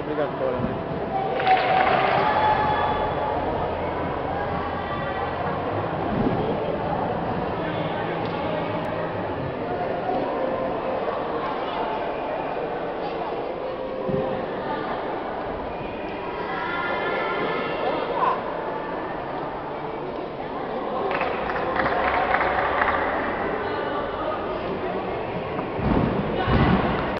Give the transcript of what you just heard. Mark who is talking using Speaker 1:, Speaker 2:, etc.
Speaker 1: obrigatória, né?